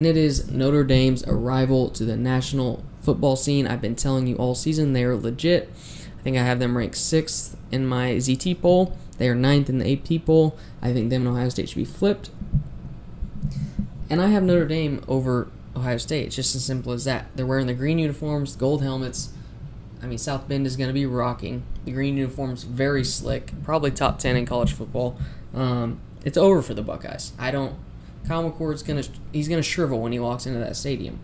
And it is Notre Dame's arrival to the national football scene. I've been telling you all season they are legit. I think I have them ranked sixth in my ZT poll. They are ninth in the AP poll. I think them and Ohio State should be flipped. And I have Notre Dame over Ohio State. It's just as simple as that. They're wearing the green uniforms, gold helmets. I mean, South Bend is going to be rocking. The green uniforms, very slick. Probably top 10 in college football. Um, it's over for the Buckeyes. I don't. Kyle McCord's to. He's to shrivel when he walks into that stadium.